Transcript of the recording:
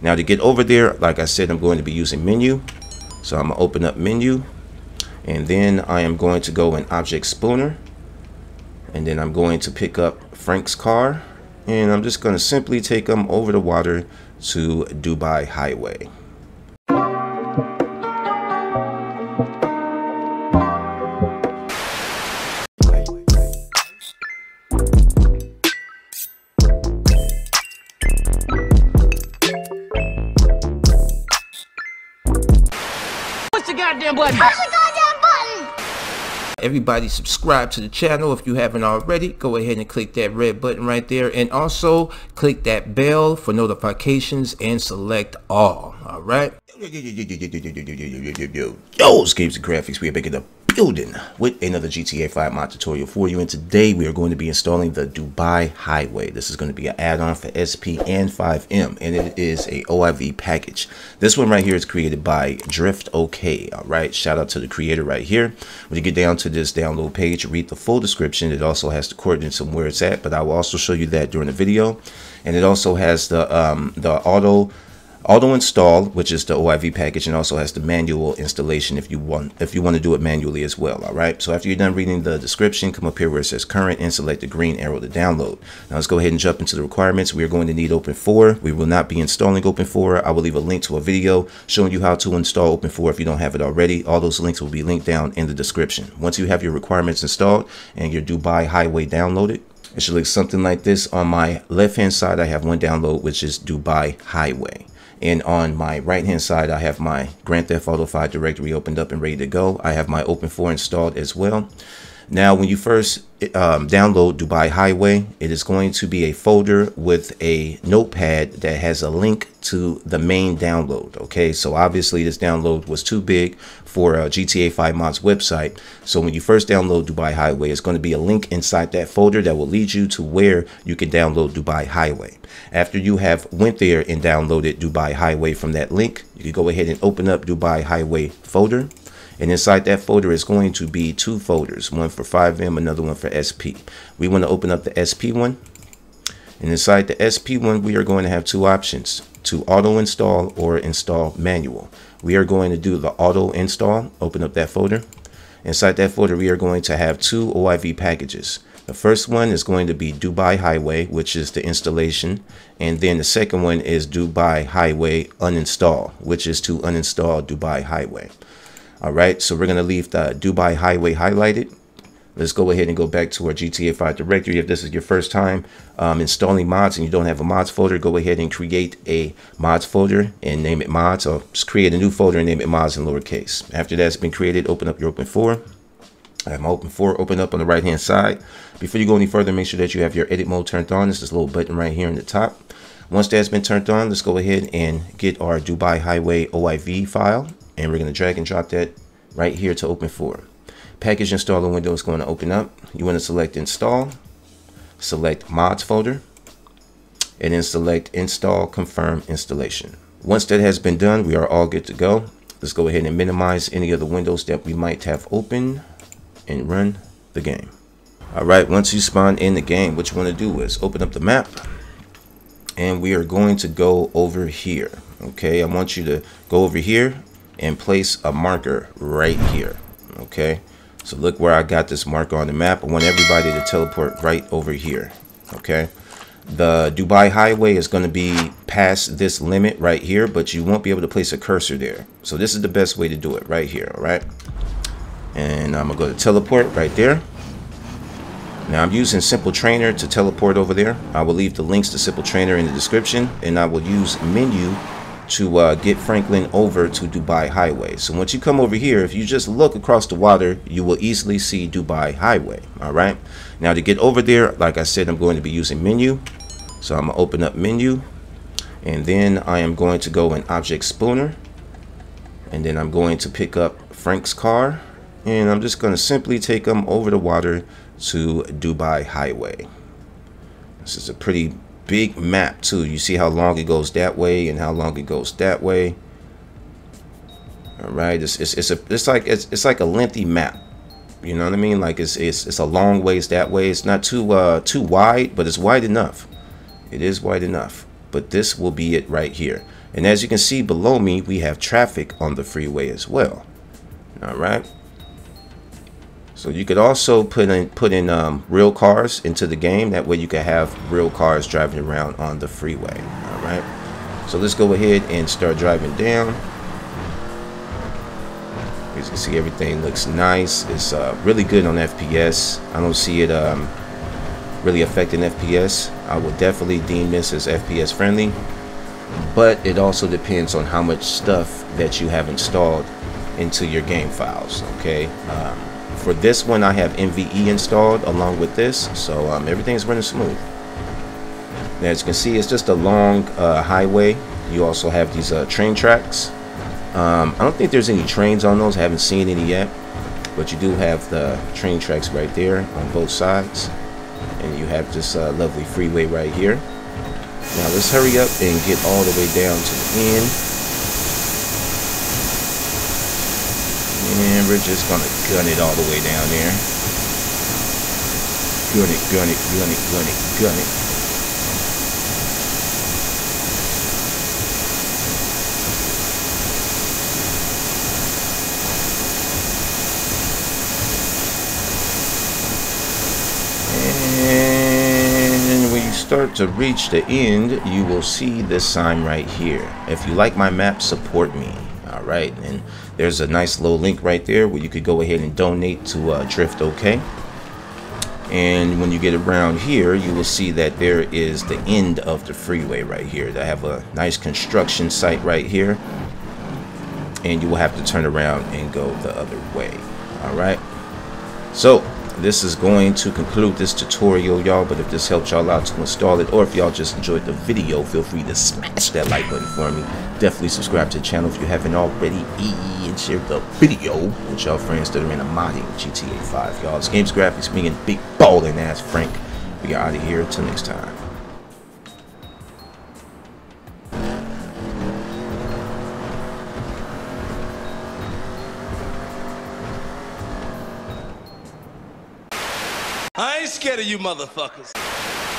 Now to get over there, like I said, I'm going to be using Menyoo. So I'm gonna open up Menyoo and then I am going to go in object spooner and then I'm going to pick up Frank's car and I'm just going to simply take them over the water to Dubai Highway. Push the goddamn button. Everybody subscribe to the channel if you haven't already. Go ahead and click that red button right there. And also click that bell for notifications and select all. All right. Yo, Games and Graphics. We are making the building with another GTA 5 mod tutorial for you and today we are going to be installing the Dubai Highway. This is going to be an add-on for SP and FiveM and it is a OIV package. This one right here is created by Drift OK. Alright, shout out to the creator right here. When you get down to this download page, read the full description. It also has the coordinates of where it's at, but I will also show you that during the video. And it also has the um, the auto auto install which is the OIV package and also has the manual installation if you want if you want to do it manually as well all right? So after you're done reading the description come up here where it says current and select the green arrow to download. Now let's go ahead and jump into the requirements. We are going to need OpenIV we will not be installing OpenIV I will leave a link to a video showing you how to install OpenIV if you don't have it already. All those links will be linked down in the description. Once you have your requirements installed and your Dubai highway downloaded it should look something like this. On my left hand side I have one download which is Dubai highway and on my right hand side, I have my Grand Theft Auto 5 directory opened up and ready to go. I have my OpenIV installed as well. Now, when you first um, download Dubai Highway, it is going to be a folder with a notepad that has a link to the main download. Okay, so obviously this download was too big for uh, GTA 5 Mods website. So when you first download Dubai Highway, it's going to be a link inside that folder that will lead you to where you can download Dubai Highway. After you have went there and downloaded Dubai Highway from that link, you can go ahead and open up Dubai Highway folder and inside that folder is going to be two folders, one for FiveM, another one for SP. We want to open up the SP one. And inside the SP one, we are going to have two options, to auto install or install manual. We are going to do the auto install, open up that folder. Inside that folder, we are going to have two OIV packages. The first one is going to be Dubai Highway, which is the installation. And then the second one is Dubai Highway uninstall, which is to uninstall Dubai Highway. All right, so we're going to leave the Dubai Highway highlighted. Let's go ahead and go back to our GTA 5 directory. If this is your first time um, installing mods and you don't have a mods folder, go ahead and create a mods folder and name it mods or just create a new folder and name it mods in lowercase. After that's been created, open up your OpenIV. I have my OpenIV open up on the right hand side. Before you go any further, make sure that you have your edit mode turned on. It's this little button right here in the top. Once that's been turned on, let's go ahead and get our Dubai Highway OIV file and we're going to drag and drop that right here to OpenIV. Package installer window is going to open up. You want to select install, select mods folder, and then select install confirm installation. Once that has been done, we are all good to go. Let's go ahead and minimize any of the windows that we might have open and run the game. All right, once you spawn in the game, what you want to do is open up the map and we are going to go over here. Okay, I want you to go over here and place a marker right here. Okay, so look where I got this marker on the map. I want everybody to teleport right over here. Okay, the Dubai Highway is going to be past this limit right here, but you won't be able to place a cursor there. So this is the best way to do it right here. All right, and I'm gonna go to teleport right there. Now I'm using Simple Trainer to teleport over there. I will leave the links to Simple Trainer in the description and I will use Menyoo to uh, get Franklin over to Dubai Highway. So once you come over here, if you just look across the water, you will easily see Dubai Highway. All right. Now to get over there, like I said, I'm going to be using Menyoo. So I'm gonna open up Menyoo and then I am going to go in object spooner and then I'm going to pick up Frank's car and I'm just going to simply take them over the water to Dubai Highway. This is a pretty big map too. You see how long it goes that way and how long it goes that way. All right, it's it's it's a it's like it's it's like a lengthy map. You know what I mean? Like it's it's it's a long ways that way. It's not too uh too wide, but it's wide enough. It is wide enough. But this will be it right here. And as you can see below me, we have traffic on the freeway as well. All right. So you could also put in put in um, real cars into the game. That way you can have real cars driving around on the freeway. All right. So let's go ahead and start driving down. As you can see, everything looks nice. It's uh, really good on FPS. I don't see it um, really affecting FPS. I would definitely deem this as FPS friendly. But it also depends on how much stuff that you have installed into your game files. Okay. Um, for this one, I have NVE installed along with this, so um, everything's running smooth. As you can see, it's just a long uh, highway. You also have these uh, train tracks um, I don't think there's any trains on those. I haven't seen any yet. But you do have the train tracks right there on both sides. And you have this uh, lovely freeway right here. Now let's hurry up and get all the way down to the end. And we're just gonna gun it all the way down there. Gun it, gun it, gun it, gun it, gun it. And when you start to reach the end, you will see this sign right here. If you like my map, support me. All right, and there's a nice little link right there where you could go ahead and donate to uh, Drift OK. And when you get around here, you will see that there is the end of the freeway right here. They have a nice construction site right here. And you will have to turn around and go the other way. All right. So this is going to conclude this tutorial y'all. But if this helped y'all out to install it or if y'all just enjoyed the video feel free to smash that like button for me. Definitely subscribe to the channel if you haven't already and share the video with y'all friends that are in a modding GTA 5 y'all. This games graphics being big balling ass Frank. We are out of here. Until next time scared of you motherfuckers.